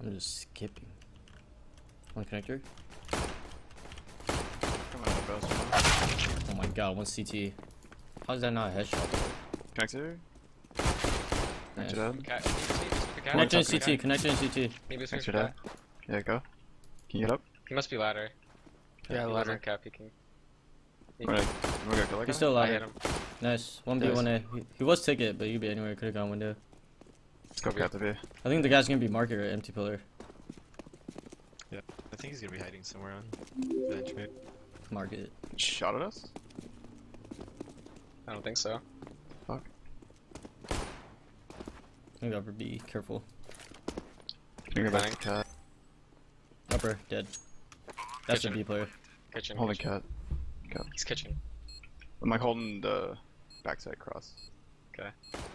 I'm just skipping. One connector. Coming out of. Oh my god, one CT. How's that not a headshot? Connector. Nice. Connector dead. Cat, cat. Connector in CT, connector in CT. He, was Connector cat. dead. Yeah, go. Can you get up? he must be ladder. Yeah, he ladder. wasn't Cap peeking. He- We're gonna, we're gonna go like He's still I alive. hit him. Nice. one, B one A. He, he was ticket, but you could be anywhere. Could have gone window. Let's go cat to B. I think the guy's gonna be market or empty pillar. Yeah. I think he's gonna be hiding somewhere on the entry. Market. Shot at us? I don't think so. Fuck. I think upper B. Careful. Can you go back Bang. to cat? Upper, dead. That's Kitchen. the B player. Kitchen. Holding kitchen. cat. He's kitchen. I'm like holding the backside cross. Okay.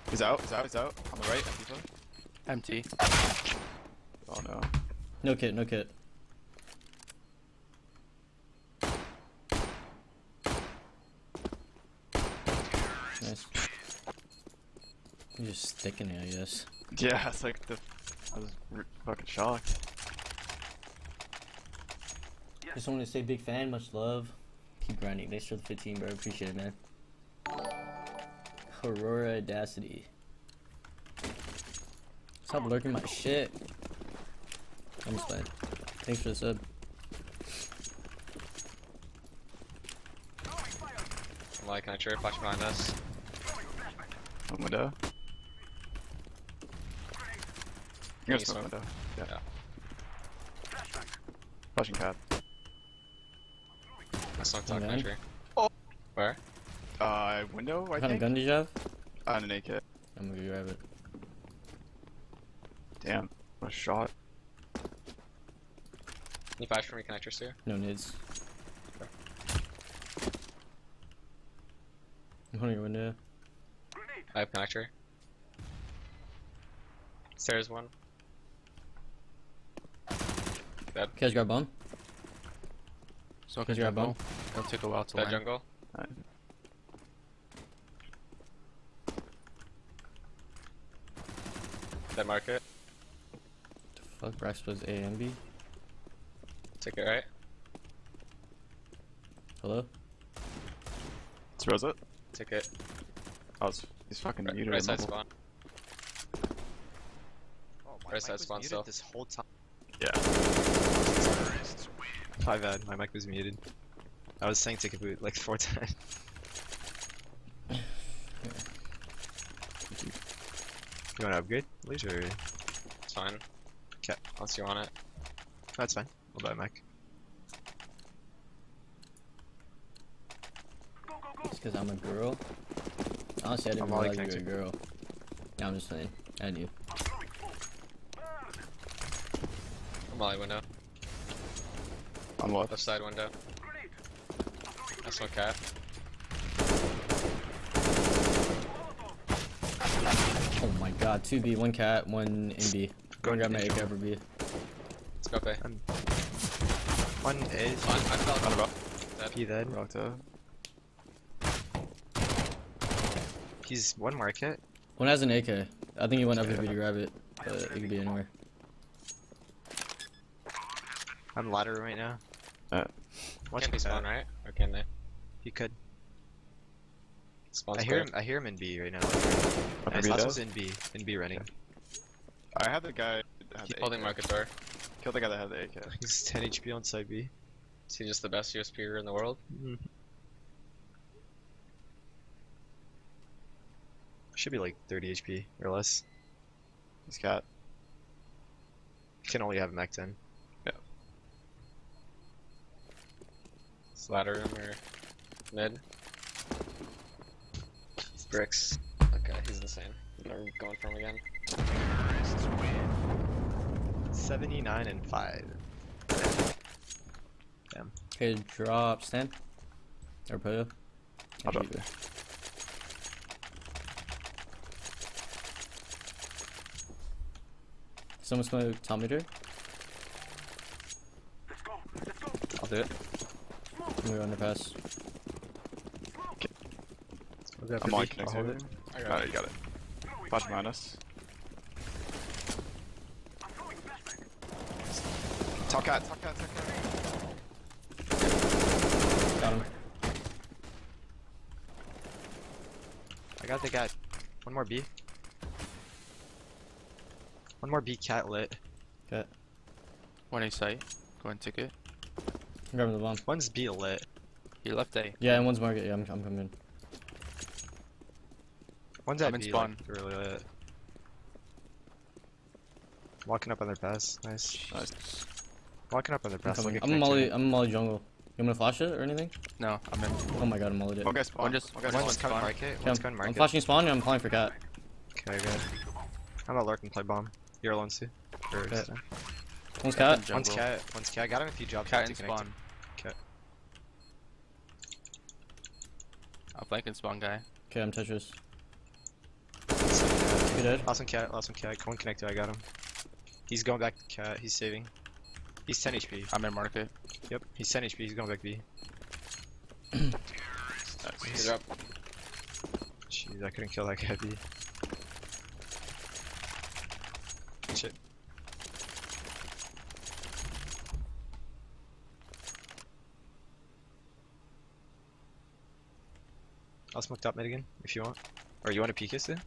He's out, he's out, he's out. On the right, empty foot. Empty. Oh no. No kit, no kit. Nice. You're just sticking it, I guess. Yeah, it's like the. I was fucking shocked. Just want to say big fan, much love. Keep grinding. Thanks for the 15, bro. Appreciate it, man. Aurora Audacity. Stop lurking my shit. I'm just playing. Thanks for the sub. I'm like, can I trade flash behind us? One window. You're gonna you smoke smoke? window. Yeah. Yeah. Flashing cat. I snuck talk Amen. entry. Oh. Where? Uh, window, I What kind of gun did you have? Uh, an AK. I'm gonna go grab it. Damn. What a shot. Can you flash for me connectors too? No nids. I'm holding your window. I have connector. Stairs one. You guys grab bomb? So Cause you're at bomb? It'll take a while to That land. jungle. Alright. That market. Fuck, Brax was A and B. Ticket right. Hello? It's Rosa. Ticket. Oh, it's, he's fucking Right, muted. right side spawn. Oh, my Right side spawn still. this whole time. Yeah. My bad, my mic was muted. I was saying ticket boot like four times. You want to upgrade, please, or It's fine. 'Kay. Unless you want it. that's fine. I'll buy a mic. It's cause I'm a girl. Honestly, I didn't I'm realize you were a girl. Yeah, I'm just playing. I knew. Molly window. On what? Left side window. I smoke cat. Oh my god, 2B, one cat, one in B. Go and grab my AK for B. Let's go pay. One A, Fine, I fell On about. dead. P then. Rocked up. He's one market. One has an AK. I think he went up Yeah. for B to grab it, but it could be anywhere. I'm ladder right now. Uh, Watch Can't be that. spawn, right? Or can they? He could. Spawn's I hear him. I hear him in B right now. upper Nice, B last dead. in B. In B running. I had the guy. that had Keep the holding AK. market door. Killed the guy that had the AK. He's 10 HP on side B. Is he just the best USP in the world? Mm-hmm. Should be like 30 HP or less. He's got. Can only have mech 10. It's ladder room or mid. Bricks. Okay, he's insane. They're going for him again. 79 and 5. Damn. Okay, drop stand. Or Poyo. I'll drop you. Someone smoke Tommy meter. I'll do it. I'm gonna underpass. Got I'm for on B. I'll hold it. I Got got it, it. you got it. Flash behind us. Top cat, top cat, top cat. Got him. I got the guy. One more B. One more B cat lit. Okay. One A site. Go and ticket. I'm grabbing the bomb. One's B lit. He left A. Yeah, and one's market. Yeah, I'm, I'm coming. One's I'm at in B, spawn. like, really lit. Walking up on their pass. Nice. Nice. Walking up on their I'm pass. coming. Like a I'm molly. I'm a molly jungle. You want me to flash it or anything? No, I'm in. Oh my god, I'm molly it. One guy spawn. One just- One guy one One's spawn. just- coming spawn. market. Okay, One's I'm, coming I'm flashing spawn and I'm calling for cat. Okay, good. I'm gonna lurk and play bomb. You're alone too. Or Okay. it's- One's cat. Jungle. One's cat. One's cat. I Got him a few jobs. Cat to and connect spawn. Cat. I'm flanking spawn guy. Okay, I'm Tetris. Him. You dead? Last one cat. Last one cat. One connector. I got him. He's going back to cat. He's saving. He's 10 HP. I'm in market. Yep. He's 10 HP. He's going back B. Good Nice. job. Jeez, I couldn't kill that guy B. Shit. I'll smoke top mid again if you want. Or you want to peek us then?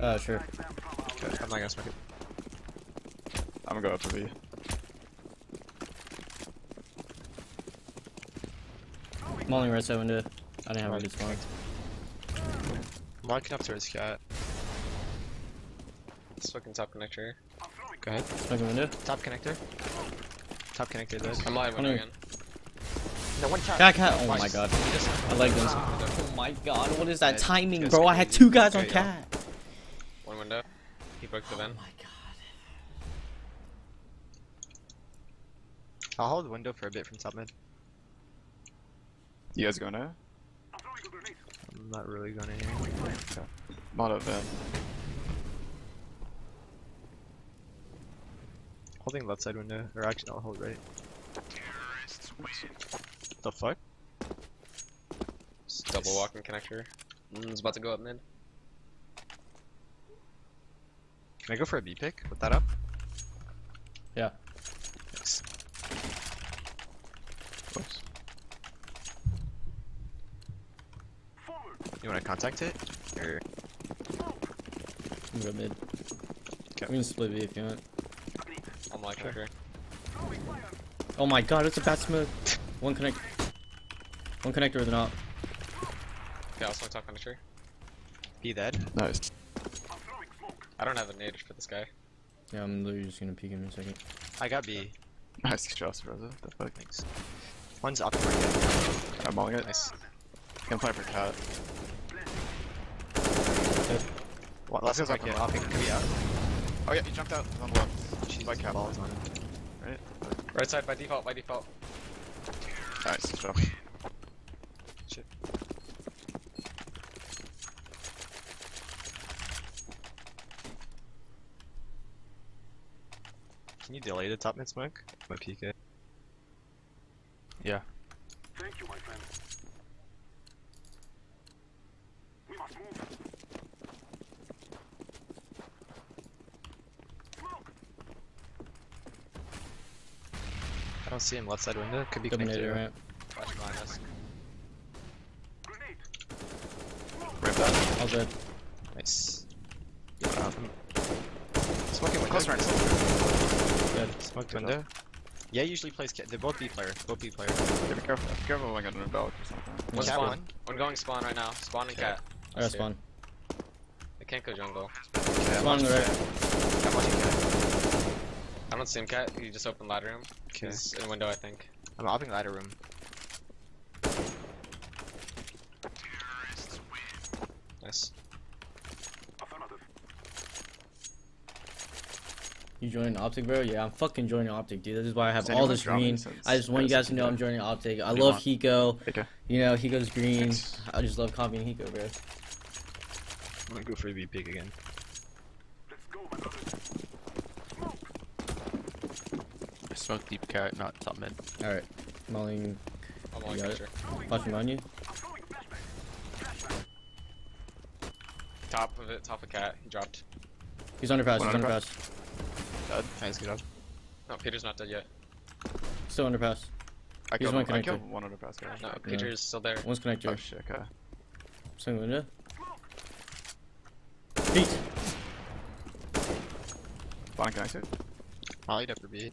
Uh, sure. Okay, I'm not gonna smoke it. I'm gonna go up for B. Mauling right side window. I didn't have a good spawn. I'm walking up towards cat. Smoking top connector. Go ahead. Smoking window. Top connector. Top connector dead. I'm live window Honey. again. No one cat. Cat, cat. Oh my god. He just- I like this. Oh my god, what is that timing, bro? I had two guys on cat. One window. He broke the Oh my god. I'll hold the window for a bit from top mid. You guys going there? I'm not really going anywhere. Mod up there. Holding left side window, or actually I'll hold right. The fuck? Just double walking connector. Mm, it's about to go up mid. Can I go for a B pick? Put that up? Yeah. Thanks. Whoops. You wanna contact it? Or I'm good mid. Okay. We can split B if you want. I'm like Sure. connector. Oh my god, it's a bat smoke. One connect. One connector with an op. Okay, I'll smoke top connector. B dead? Nice. I don't have a nade for this guy. Yeah, I'm literally just gonna peek him in a second. I got B. Nice shots, brother. The fuck? Thanks. One's up. I'm mauling it. Nice. Can play for cat. What, Last last guy's one's up market. on I'll pick could be out. Oh yeah, he jumped out. He's on the left. She's By cat. balls on him. Right? Right side by default, by default. Nice shot. Shit. Can delay the top mid smoke? My PK. Yeah. Thank you, my friend. We must move. Smoke. I don't see him left side window. Could be Dominator connected. ramp. Flash behind us. Rip that. All dead. Nice. Um, smoking window. Close right. Dead. Smoked window. Yeah, usually plays. They're both B player. Both B player. Yeah, be careful. Be careful when I get an belt or something. One Cat spawn. one. One going spawn right now. Spawn and Okay. cat. I got spawn. I can't go jungle. Okay, I'm Spawn on the watching right. I'm watching cat. I don't see him cat. He just opened ladder room. Okay. He's in window, I think. I'm opening ladder room. Nice. You joining Optic, bro? Yeah, I'm fucking joining Optic, dude. This is why I have all anyone this green. I just want you guys to know I'm joining Optic. I love? Hiko. Okay. You know, Hiko's green. I just love copying Hiko, bro. I'm gonna go for a B pick again. I smoke deep cat, not top mid. Alright. Mauling. I'm You like got it. connector. Flashing you. Top of it, top of cat. He dropped. He's underpass. One He's underpass. Underpass. Nice, good job. No, Peter's not dead yet. Still underpass. I He's killed, one him. I connector. killed one under pass guy. No, Peter's still there. One's connector. Oh shit, okay. Swing window. Pete. Spawn connector. Mollied upper B.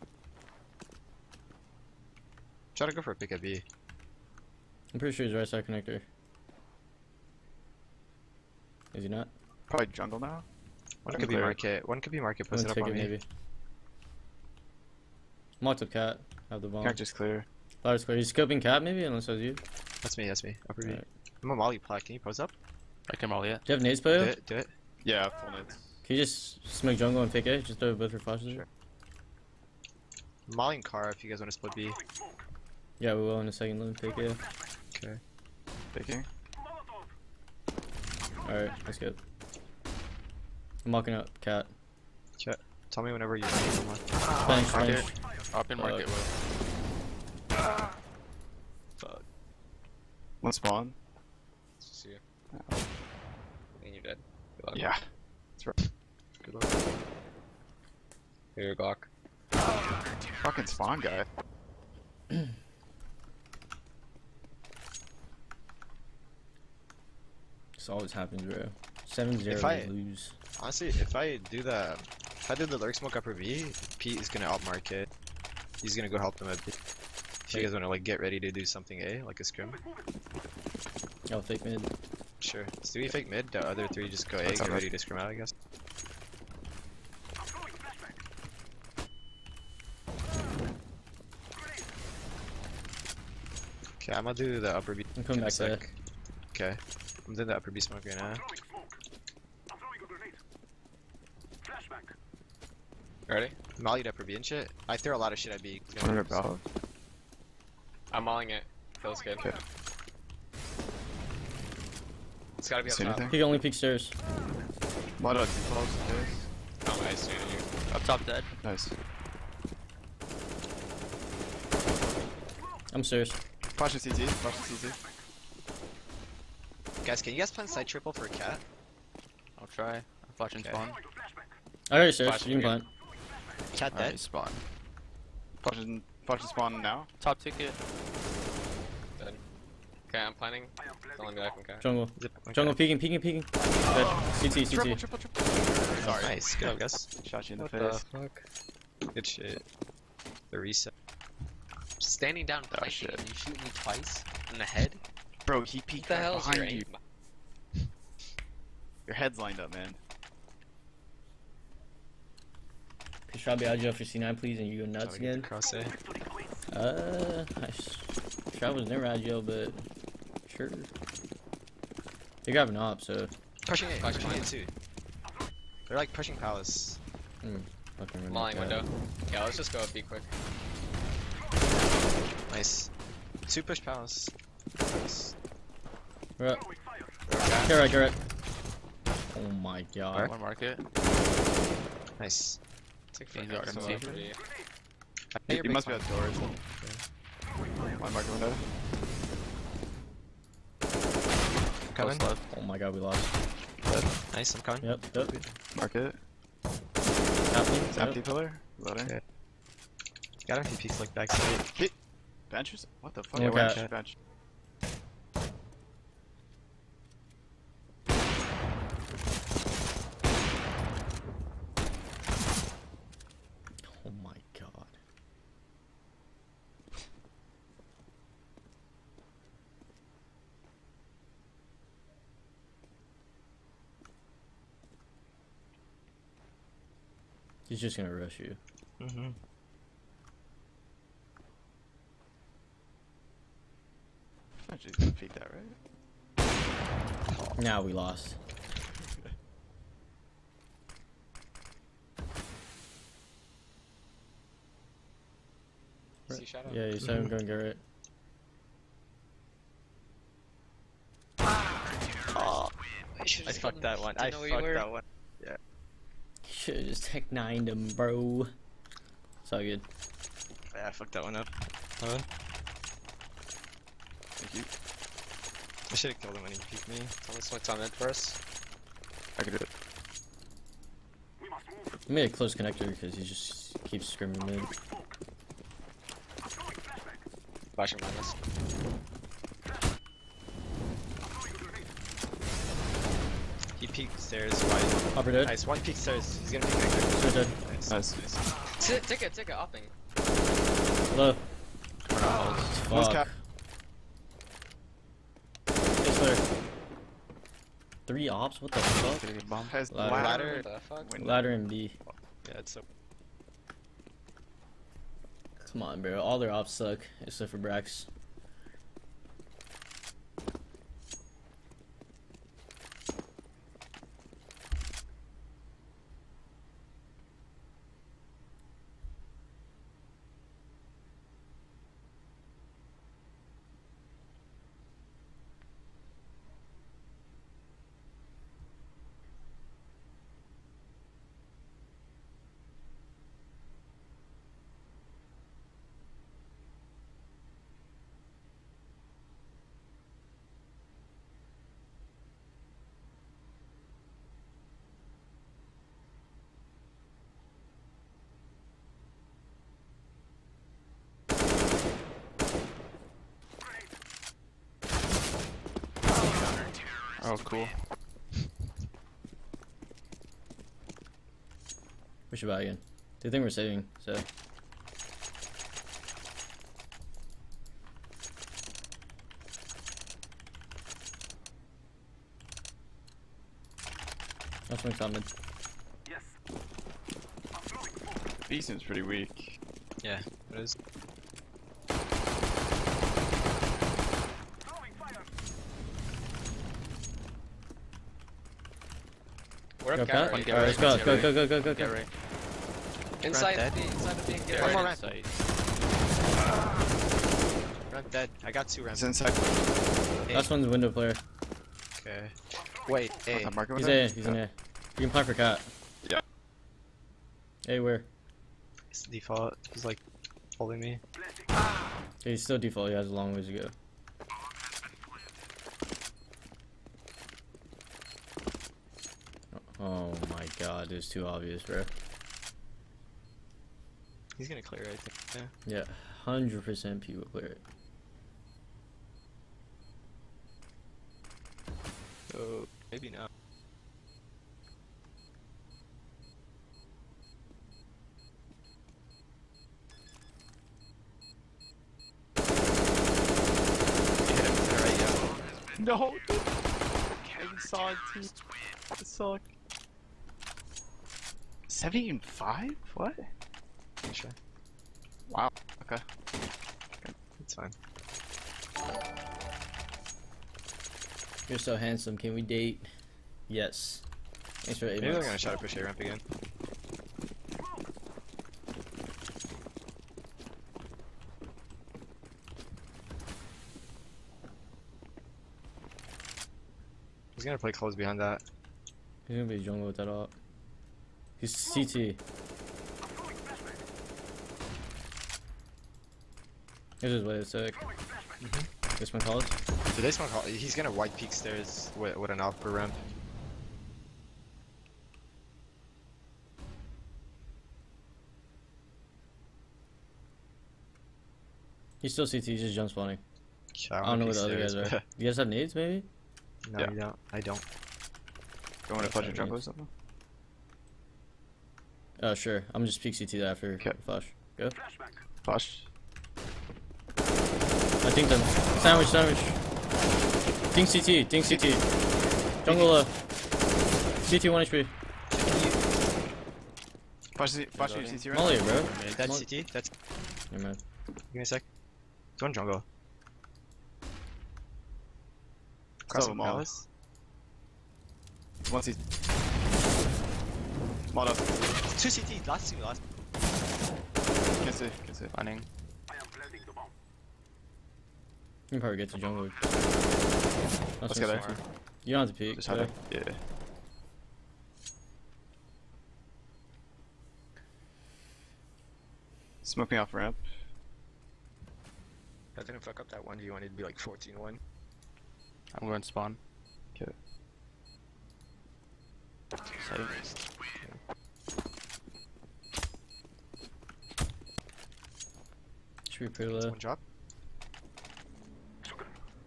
Try to go for a pick at B. I'm pretty sure he's right side connector. Is he not? Probably jungle now. One I'm could be market. One could be market. I'm it up on me. maybe. Mocked up cat. Have the bomb. Connector's clear. Ladder's clear. He's scoping cat maybe, unless that was you. That's me. That's me. Upper B. Alright. I'm a molly plat. Can you pose up? I can molly it. Do you have nades Do player? it. Do it. Yeah, full nades. Can you just smoke jungle and fake A? Just throw both your flashes in? Sure. Molly and Car if you guys want to split B. Yeah, we will in a second. Let me fake A. Okay. Faking. Alright, let's go. I'm mocking up cat. Tell me whenever you're ready. Someone. Finish, market. Finish. Up in Fuck. market. Will. One spawn. Just you. I think you're dead. Good luck. Yeah. Good luck. Here, your Glock. Fucking spawn guy. This always happens, bro. 7 0 If I- lose. Honestly, if I do the, if I do the lurk smoke upper B, Pete is gonna out market. He's gonna go help them at B. If you guys wanna like get ready to do something A, like a scrim, Oh, fake mid. sure. So we fake mid, the other three just go A, That's get alright. ready to scrim out, I guess. Okay, I'm gonna do the upper B. I'm coming in a back there. Okay, I'm doing the upper B smoke right now. Ready? Mollied upper B and shit. I throw a lot of shit at B. What about? I'm mauling it. Feels good. Okay. It's gotta be up See top. anything? He can only peek stairs. A lot of defaults. Oh, nice, dude. You. Up top dead. Nice. I'm stairs. Flashing CT. Flashing CT. Guys, can you guys plan side triple for a cat? I'll try. I'm flashing Okay. spawn. I got your stairs. You can again. plant. Cat dead? Alright, spawn. Flashing. Flashing spawn now. Top ticket. Dead. Okay, I'm planning. Calling back from cat. Jungle. Zip. Okay. Jungle peeking, peeking, peeking. Dead. CT, CT. triple, triple. Sorry. Nice. Good job, guys. Shot you in the What face. the fuck? Good shit. The reset. Standing down Oh, shit. and you shoot me twice in the head? Bro, he peeked the right behind you. Your head's lined up, man. Could Shrabi Agile for C9, please, and you go nuts Trying to get the again? Cross A. Uh, I s- Shroud was never Agile, but sure. They grab an op, so Pushing A. Pushing A too. They're like pushing palace. fucking run Mauling like window. Yeah, let's just go up B quick. Nice. Two push palace. Nice. We're up. Get right, get right. Oh my god. One market. Nice. Take He's foot. already So seen. pretty. He, you're he must be big at doors. One market window. Coming. Close left. Oh my god, we lost. Nice, I'm coming. Yep, yep. Market. Happening. It's Yep. empty pillar. Loading. Okay. Got him. He peeks like backside. Bench? or s- What the fuck? Yeah, bench. cat. Bench. Oh my god. He's just gonna rush you. Mm-hmm. Bench is gonna that, right? Now we lost. See shadow? Yeah, you said I'm gonna get it. Oh, I fucked that one. I Didn't know where you fucked that one. Should've just tech 9 him, bro. It's all good. Yeah, I fucked that one up. Thank you. I should have killed him when he peeked me. Someone smoked on mid for us. I could do it. I made a close connector because he just keeps screaming mid. Flashing minus. He peeked stairs wide. Upper dead. Nice, one peek stairs. He's gonna peek connector. Stairs dead. Nice. Nice. T- ticket, ticket, upping. Low. We're not holes. One's Fuck. cap. It's there. Three ops? What the fuck? Did he get bomb? Has Ladder. ladder. What the fuck? Ladder and B. Yeah, it's so. Come on, bro. All their ops suck, except for Brax. Oh, cool. We should buy again. They think we're saving, so. That's one comment. B seems pretty weak. Yeah, it is. We're Go, up Pat. camera. One get Alright, let's go, right, go, get go, go, go, go, Get go. right. Inside dead. the, inside the thing, get One right. more Right ramp. inside. Ramp dead. I got two ramps. He's inside. Last one's window player. Okay. Wait, hey. Top market He's window? A, he's in A. You can plan for cat. Yeah. Hey, where? It's default. He's like holding me. He's still default, he has a long ways to go. Oh my god, it's too obvious, bro. He's gonna clear, I think. Yeah. Yeah, 100% people clear it. Oh, maybe not. You hit him to the right, yeah. No, dude. I saw it too. It sucked. 75? What? Sure. Wow. Okay. It's fine. You're so handsome, can we date? Yes. Thanks for eight Maybe they're months. gonna try to push A ramp again. He's gonna play close behind that. He's gonna be jungle with that up. He's CT. Here's his way to sick. Mm-hmm. This one calls. So this one, he's gonna white peak stairs with, with an upper ramp. He's still CT, he's just jump spawning. I don't know white where the other guys are. You guys have nades, maybe? no, Yeah. you don't. I don't. Going to That's fudge what a it jump or something? Oh, sure. I'm just peek CT after Okay. flash. Go. Flash. I think them. Sandwich, sandwich. Think CT, think CT. Jungle uh. CT 1 HP. Flash, is- flash you CT right? Molly, bro. That's Mon- CT. That's. Yeah, man. Give me a sec. It's one jungle. Cross So, them all. Palace. One CT. Mod up. Two CT. Last two. Last. Can see, can see. Planning. You can probably get to jungle. Let's get there. You don't have to peek. Just so- it. Yeah. Smoke me off ramp. I didn't fuck up that one. Do you want it to be like 14-1? I'm going spawn. Site. Should be pretty low. One drop.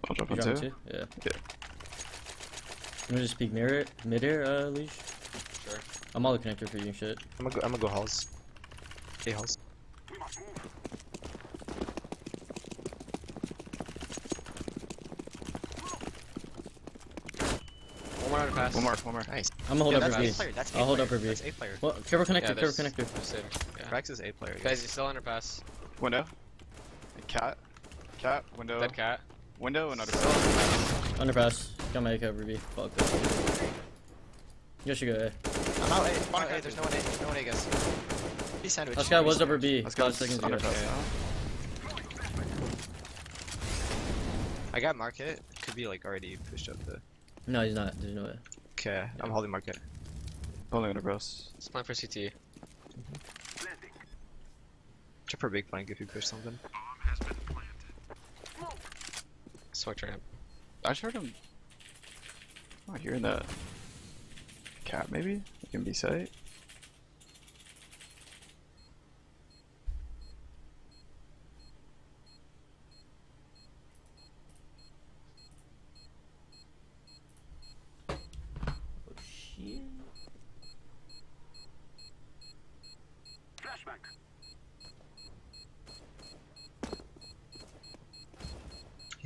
I'll drop You on drop two. two? Yeah. Yeah. You wanna just speak mirror mid air, uh, leash? Sure. I'm all the connector for you and shit. I'm gonna go. I'm gonna go halls. A halls. One more. One more. Nice. I'm gonna hold Yeah, up that's her B. A player. That's A I'll hold player. up her B. That's A player. Well, careful connector, Yeah, careful connector. there's. Yeah. Rax is A player. Guys, you still underpass. Window. Cat. Cat. Window. Dead cat. Window and under. Underpass. Got my cover B. Fuck this. You should go A. I'm out A. I'm out A. There's no one A. There's no one A, guys. Be sandwich. Last guy was upper B. Let's go. Seconds ago. Underpass Okay. I got market. Could be like already pushed up the. No, he's not. There's no way. Okay, I'm holding market. Only under bros. Let's plan for CT. Mm-hmm. Check for big flank if you push something. Smoke ramp. I just heard him. Oh, hearing that. Cat maybe? It can be sight.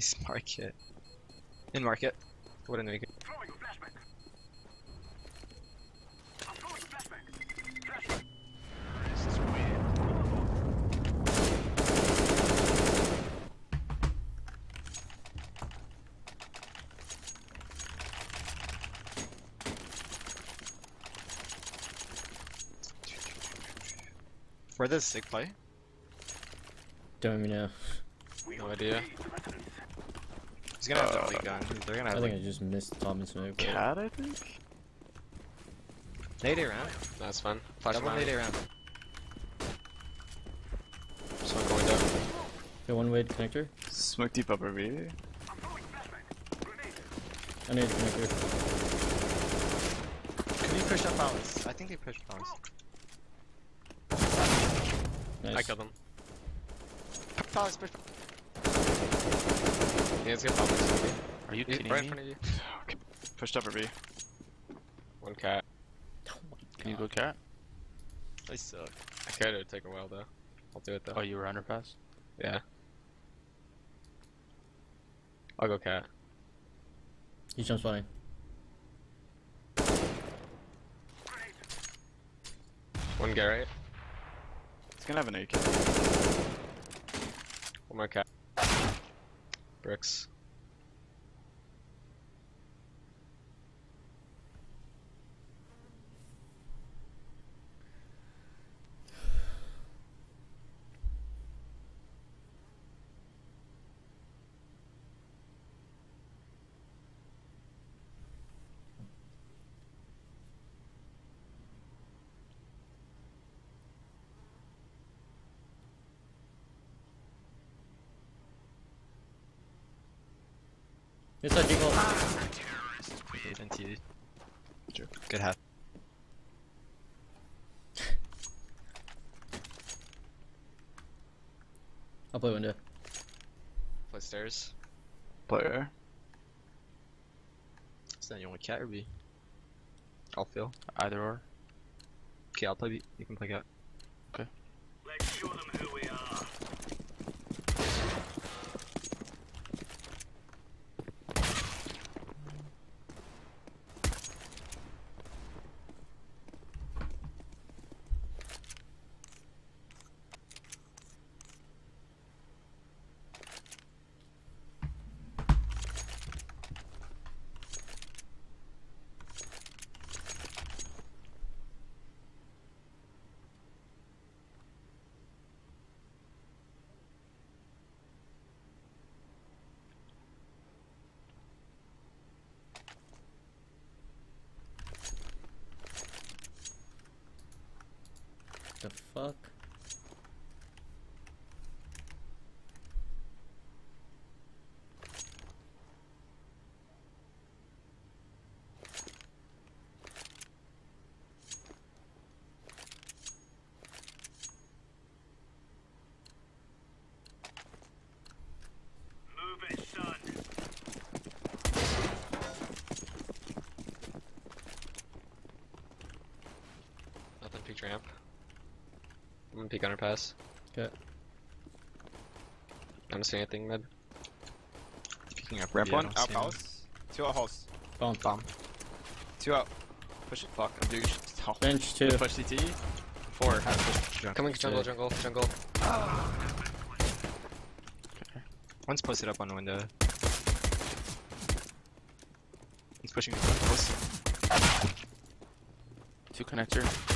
He's market. In market. Wouldn't make it. Where does Sig play? Don't even know. No idea. He's gonna have Uh, double gun. They're gonna have I think like I just missed Tom and Smoke. but- Cat, I think? nade around. That's fun. Flash Double mine. nade around. Smoke going down. Got one way connector. Smoke deep upper B. I need a connector. Can you push up balance? I think they pushed balance. Nice. I killed him. Balance, push. He has good problems. Are you He's kidding right me? in front of you. Pushed upper B. One cat. Oh my Can you go cat? I suck. I could. It would take a while though. I'll do it though. Oh, you were underpass? Yeah. I'll go cat. He jumps spawning. One Garrett. He's gonna have an AK. One more cat. Bricks. Inside default. NT. Sure. Good hat. I'll play window. Play stairs. Player. So then you want cat or B? I'll feel. Either or. Okay, I'll play B. You can play cat. The fuck? ramp. I'm gonna peek underpass. Okay. I don't see anything mid. Picking up Ramp yeah, one, Out see him. house. Two out house. Bomb. Bomb. Two out. Push it. Fuck. I'm doing shit. Oh. Bench two. Push CT. Four. Jump. Coming jungle, jungle, jungle. One's posted up on the window. He's pushing me close. Two connector.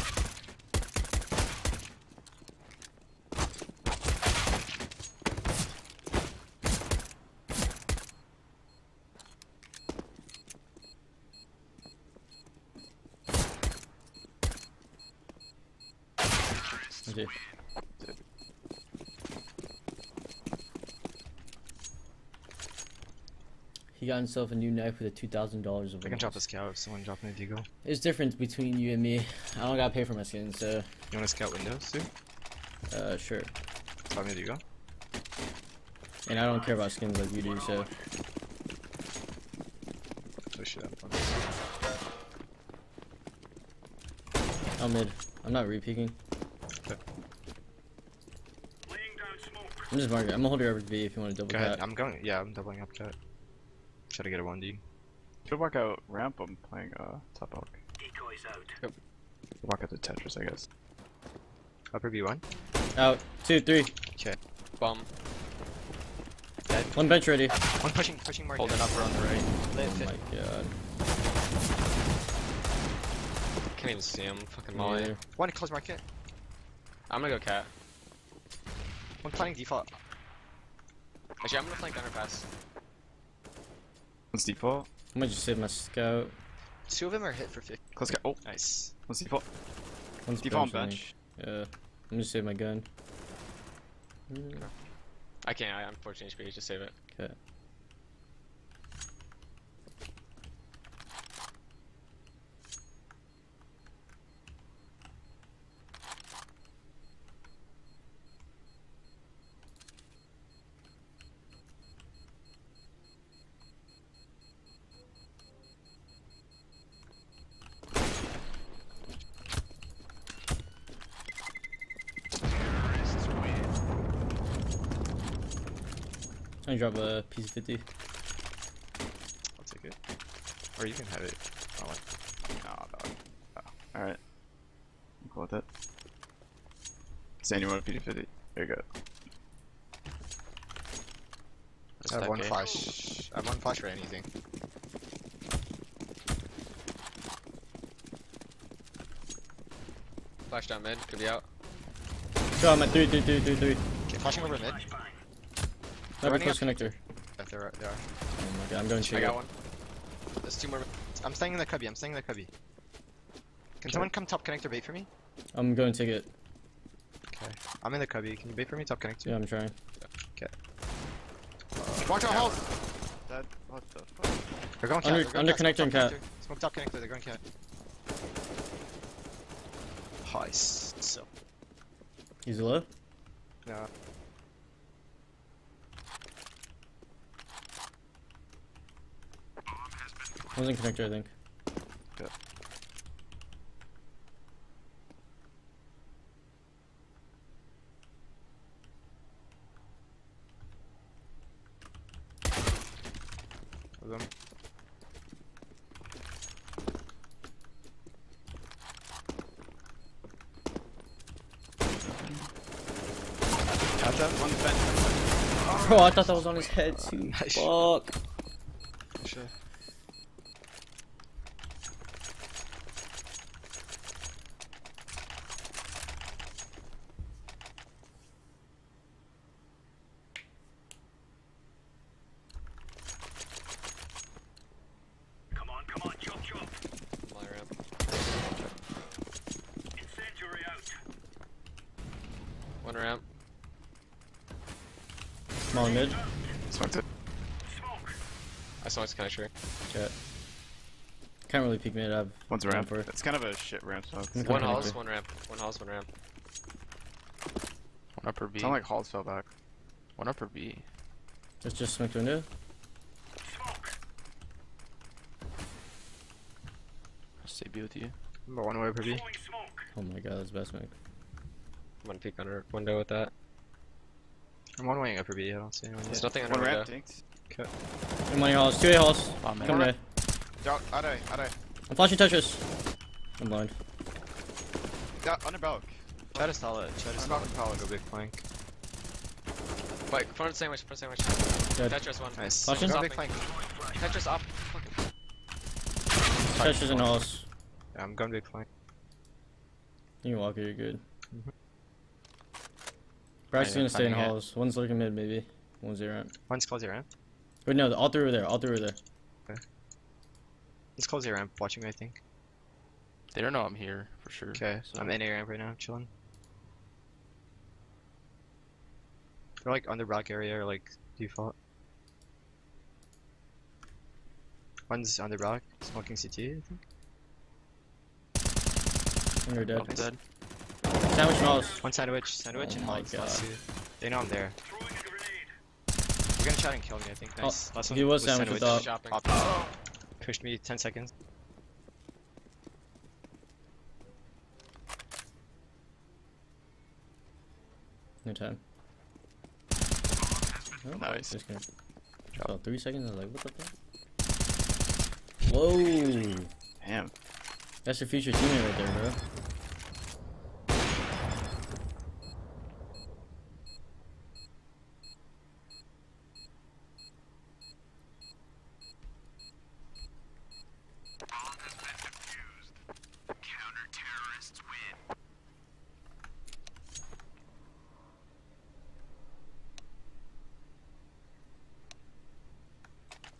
Okay. He got himself a new knife with a two thousand dollars of I can drop a winnings. scout if someone dropping a deagle. There's difference between you and me. I don't gotta pay for my skins, so You want to scout windows too? uh, sure. Drop me a deagle. And I don't care about skins like you do, so Push it up. I'm mid. I'm not re-peeking. Okay. I'm just marking. I'm gonna hold your RV if you want to double Go ahead. cat. I'm going. Yeah, I'm doubling up cat. Try to get a 1D. Should walk out ramp. I'm playing uh top elk. Yep. Walk out to Tetris, I guess. Upper B1. Out. Two, three. Okay. Bomb. One bench ready. One pushing, pushing market. Holding upper on the right. Lit, Oh my god. Can't even see him. Fucking molly. Yeah. One close market. I'm gonna go cat. One planning default. Actually, I'm gonna flank underpass. One's default. I might just save my scout. Two of them are hit for 50. Close guy. Oh, Nice. one's default. One's Default on I think. bench. Yeah. I'm just save my gun. Mm, I can't. I, I'm 14 HP. Just save it. Okay. I drop a piece of 50. I'll take it. Or you can have it. I like Nah, dog. Oh, Alright. I'm cool with it. Say anyone with P250. There you go. I have one flash. I have one flash for anything. Flash down mid. Could be out. Go, I'm at three, three, three, three, three. Okay, flashing over mid. Might be running close connector. Yeah, there are, there are. Oh my god, I'm going I straight got up. one. There's two more. I'm staying in the cubby. I'm staying in the cubby. Can Okay. someone come top connector bait for me? I'm going ticket. Okay. I'm in the cubby. Can you bait for me top connector? Yeah, I'm trying. Okay. Watch out house. That, what the fuck? They're going cat. Under- they're going under cat. Smoke connector and top cat. connector. Smoke top connector. They're going cat. Nice. So. He's low. No. One's in connector, I think. Of them. Got that one bench. Oh, Bro, I thought that was on his head too. Nice. Fuck. Sure. Molly ramp. One ramp. Small mid. Smoked it. I saw his connector. Cat. Can't really peek mid. I've One's Ramp ramp. for- It's kind of a shit ramp smoke. Okay. One connector. house, one ramp. One house, one ramp. One upper B. Sound like Halls fell back. One upper B. It's just smoked window. Stay B with you. Number one way per B. Oh my god, that's best mate. I'm gonna peek under window with that. I'm one way upper B. I don't see anyone There's yet. nothing under One window. ramp, dinks. Two money halls, two A halls. Oh. Come One there. Down, out eye. I'm flashing Tetris. I'm blind. Yeah, under balk. Try to stall it. Try to I'm stall it. gonna Go big flank. Wait, front sandwich, front sandwich. Dead. Tetris one. Nice. Flashing? Go big me. flank. Tetris up. Fucking- Tetris in halls. Yeah, I'm going big flank. You can walk it, you're good. Mhm. Braxton's gonna stay in finding it. halls. One's looking mid, maybe. One's zero. One's close your ramp. Wait, no, all three were there. All three were there. One's close your ramp. Watching I think. They don't know I'm here for sure. Okay. so- I'm in A ramp right now, chilling. They're like on the rock area or like default. One's on the rock, smoking CT, I think. And you're dead. I'm dead. Sandwich and halls. One sandwich, sandwich, Oh and my Hogs, uh, God. two. They know I'm there. They're gonna try and kill me, I think. Nice. Oh, last he one was sandwich with Sandwich top. Shopping. Top. Pushed me 10 seconds. No time. Oh, Nice. Just gonna... Oh, three seconds? I was like, what the fuck? Whoa! Damn. That's your future teammate right there, bro.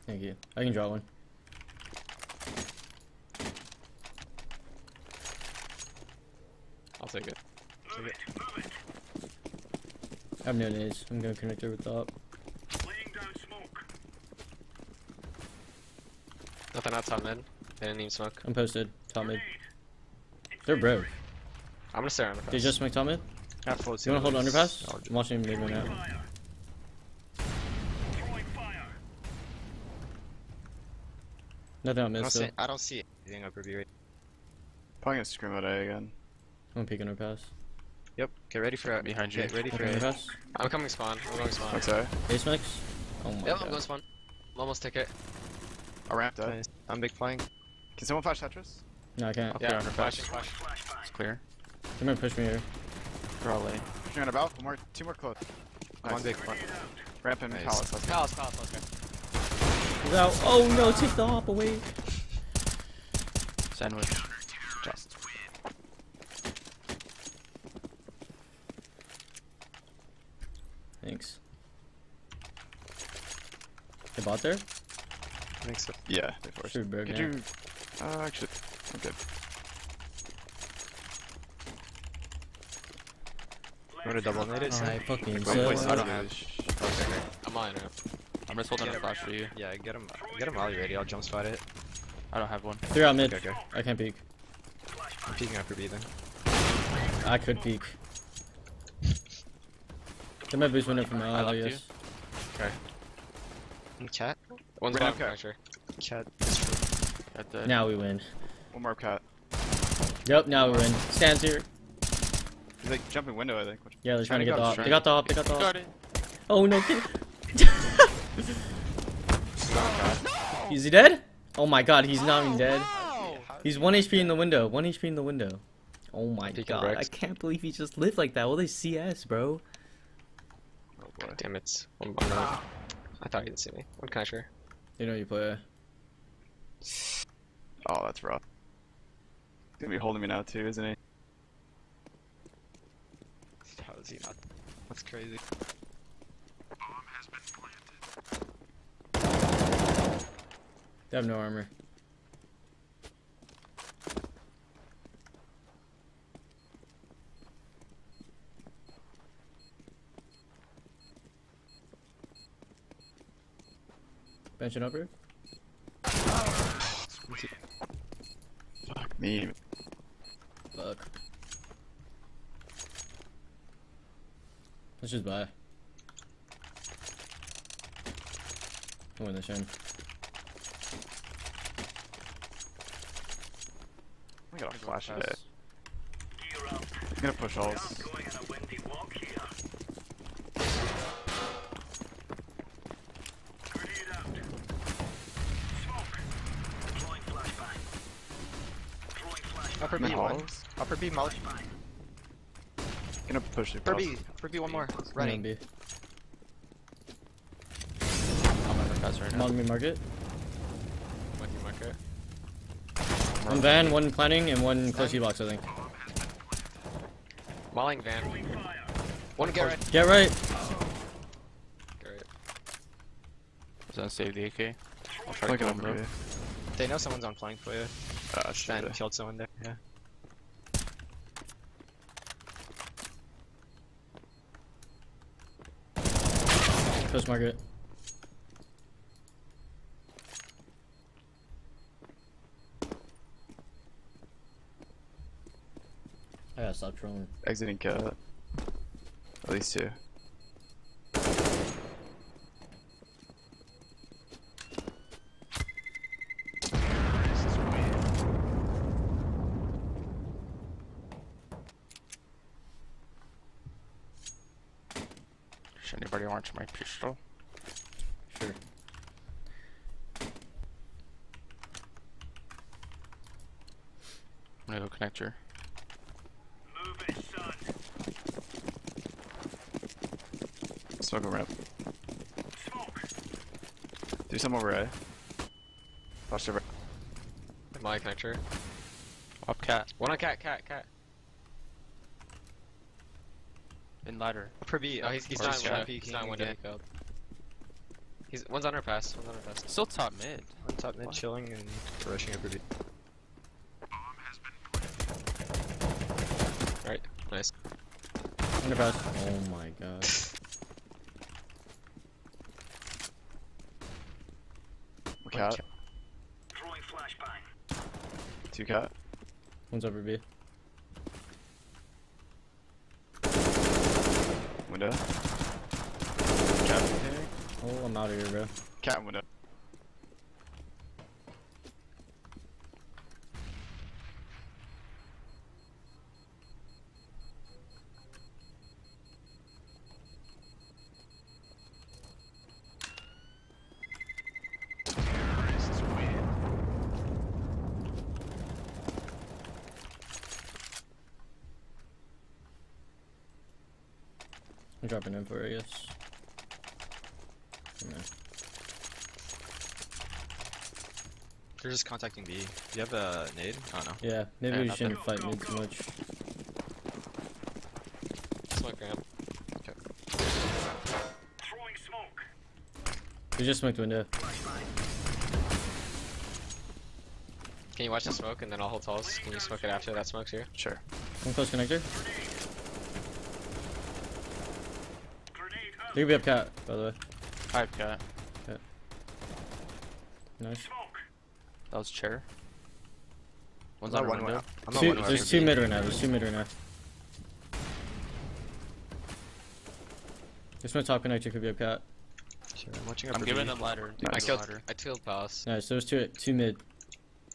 Thank you. I can draw one. I'll take it. I have no nades. I'm gonna connect her with top. Nothing outside mid. They didn't even smoke. I'm posted. Top mid. They're broke. I'm gonna stay on the you just smoked top mid? Not full You wanna hold sandwich. underpass? I'll I'm watching mid right now. Nothing on I mid don't, see, I don't see anything upper B right. Probably gonna scream at A again. I'm gonna peek underpass. Yep, get ready for it. Behind you. Get ready for Okay, it. underpass. I'm coming spawn. I'm going spawn. What's A? Ace mix? Oh my Yep, I'm going spawn. Almost take it. I ramped up. Nice. I'm big flank. Can someone flash Tetris? No, I can't. I'll Yeah, clear under flashing, flash. flash. It's clear. They're gonna push me here. They're all A. You're on about. One more, two more close. I'm on big flank. Ramp and Nice. palace. Let's. Palace, palace, let's go. He's out. Oh no, take the hop away. Sandwich. Thanks. They bought there? I think so. Yeah, they forced. Should be broke Could now. you? Uh, actually, I'm good. You wanna double nade it? I fucking Wait, so wait, I I don't don't have- I'm on ramp. I'm just holding a flash for you. Yeah, get him. Get him while you're ready. I'll jump spot it. I don't have one. They're out mid. Okay, okay. I can't peek. I'm peeking upper B then. I could peek. They might boost window from I out, I left you. guess. And cat. One's Ramp bottom, cat. sure. Cat. At the. Now we win. One more cat. Yep, now we win. Stands here. He's like jumping window, I think. Yeah, they're trying to get the go. They got the hop. They got the hop. Got it. Oh, Oh no, Is he dead? Oh my god, he's not even oh, dead. He's 1 HP in the window. 1 HP in the window. Oh my Peeking god, I can't believe he just lived like that. Well, they CS, bro. oh boy. Damn it. One, one ramp. I thought you didn't see me. One connector. You know you play. Oh, that's rough. He's gonna be holding me now too, isn't he? How is he not? That's crazy. They have no armor. Benching upper? Fuck me. Fuck. Let's just buy. I'll win this game. I got a flash gonna push alls. Upper Mid B one. Upper B multi. Gonna push it. Upper. B. Upper B one more. Running Running. B. I'm under pass right now. on me market. With you, marker. One van, one planning, and one close E box, I think. Mauling van. One get right. Get right. Great. Was gonna save the AK. I'll try to kill him over though. B. They know someone's on flank for you. Ah, Ben shit. killed someone there. Yeah. Close market. Gotta stop trolling. Exiting cat. At least two. Does anybody want my pistol? Sure. I'm gonna go connector. Smoke over ramp. Do some over A. Flash over. Mauling connector. Up cat. One on cat, cat, cat. In ladder. Upper B. No, he's, he's or not is in window. Trappy He's not in King window. He again. failed. He's one's underpass. One's underpass. Still top mid. On top mid What? chilling and rushing upper B. Right. Nice. Underpass. Oh my god. Cat. Two cat. One's over B. Window. Cat. Oh, I'm out of here, bro. Cat window. I'm dropping in for it, I guess. Yeah. They're just contacting B. Do you have a nade? Oh no. Yeah, maybe Yeah, we shouldn't fight mid too much. Smoke ramp. We just smoked window. Can you watch the smoke and then I'll hold talls? Can you smoke it after that smoke's here? Sure. One close connector. They could be up cat, by the way. Five cat. Nice. That was chair. One's I'm under not one window. way. Two, one there's two mid right now. There's two mid right now. This my top connector could be up cat. Sure, I'm watching I'm giving B. them ladder. I killed. ladder. I killed Palace. Nice. There's two two mid.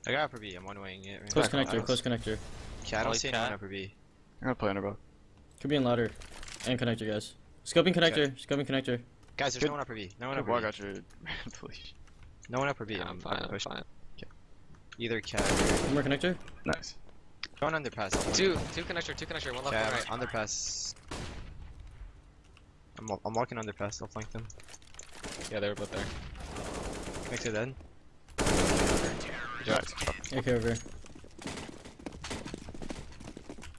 I got upper B. I'm one waying it. Right Close now. connector. Close connector. Cat. I don't Molly see cat. anyone upper B. I'm gonna play under both. Could be in ladder. And connector, guys. Scoping connector. Scoping connector. Guys, there's Good. no one upper B. No one Good upper ball B. got your please. No one upper B. Yeah, I'm fine. I'm pushing. fine. Either cat. One more connector. Nice. Going underpass. Two, two connector, two connector, one left, Cat. one right. Underpass. I'm, I'm walking underpass. I'll flank them. Yeah, they were both there. Connected then. Nice. AK over.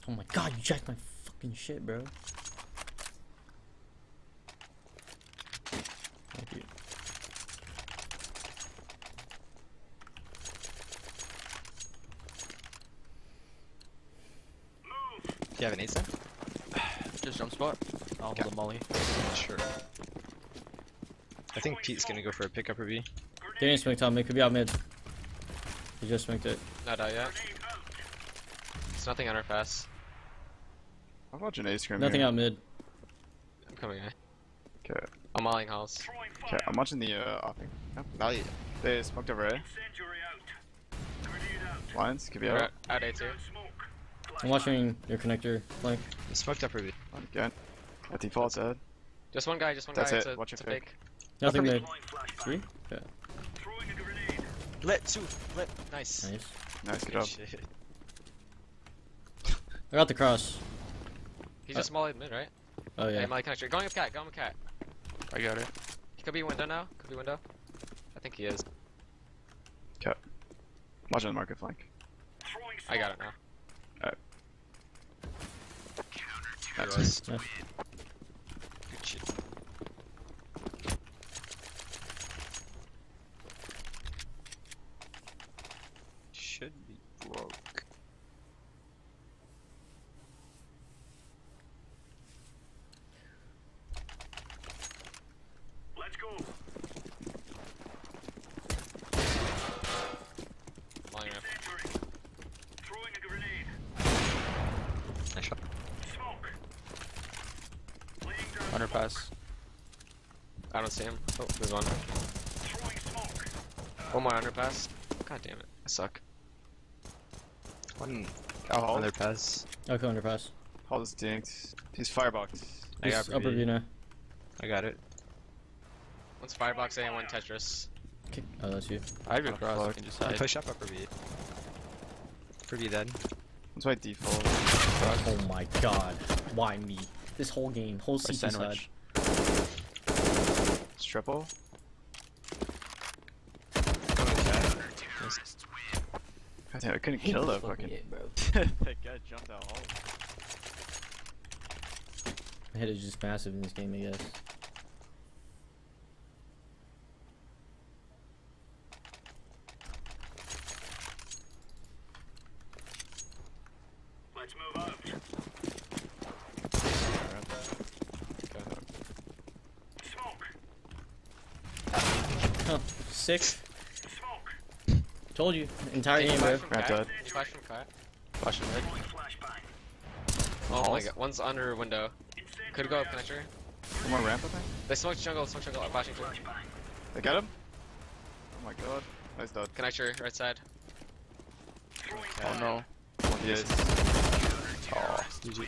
Oh my god, you jacked my fucking shit, bro. You have an ace then? Just jump spot. I'll Okay. hold the molly. Sure. I think Pete's gonna go for a pickup upper B. They didn't smoke top mid. Could be out mid. He just smoked it. Not out yet. It's nothing underpass. I'm watching ace scrim. Nothing here. out mid. I'm coming, eh? Okay. I'm mauling house. Okay. I'm watching the uh offing. Molly. They smoked over A. Lines could be We're out. at A2. I'm watching your connector flank. He smoked upper B. Again. At default dead. Just one guy, just one That's guy. it, It's a, watch it's a your pick. fake. Nothing Upper mid. Three? Yeah, Lit, two, lit, nice. nice. Nice, good Good job. shit. I got the cross. He's Uh, just mollied mid, right? Oh Yeah. yeah. Hey, Molly connector. Going up cat, going up cat. I got it. He could be window now. Could be window. I think he is. Watch on the market flank. I got it now. That was Nice. good shit. Should be broke. Molly ramp. Nice shot. Underpass. I don't see him. Oh, there's one. One more underpass. God damn it. I suck. One I'll hold. other pass. Okay, underpass. Hold is dinked. He's firebox. I got He's upper upper B. view now. I got it. One's firebox A and one Tetris. Kick- Oh, that's you. I have your Oh, cross. fuck. You can just I hide. push up upper B. Upper B then. That's my default. Oh my god. Why me? This whole game, whole Or CT side. sandwich. It's triple. Damn, I couldn't kill that fucking. bro that guy jumped out all. My head is just massive in this game, I guess. Oh, sick. Told you. Entire Can you game, flash bro. from Ramp cat? dead. Can you flash from? Flashing mid. Oh my god. One's under window. Could go up connector. One more ramp, I think. They smoked jungle, smoked jungle. I'm flashing too. I got him. Oh my god. Nice dot. Connector, right side. Oh no. He is. Oh. GG.